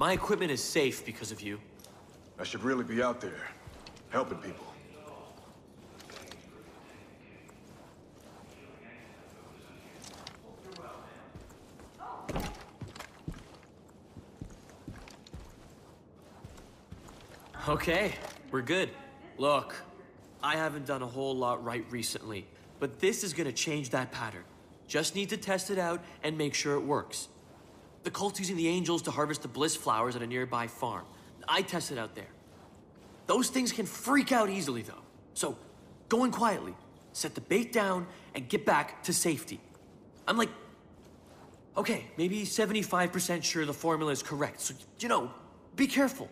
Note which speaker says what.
Speaker 1: My equipment is safe because of you.
Speaker 2: I should really be out there, helping people.
Speaker 1: Okay, we're good. Look, I haven't done a whole lot right recently, but this is gonna change that pattern. Just need to test it out and make sure it works. The cult's using the angels to harvest the bliss flowers at a nearby farm. I tested out there. Those things can freak out easily, though. So, go in quietly, set the bait down, and get back to safety. I'm like, okay, maybe 75% sure the formula is correct, so, you know, be careful.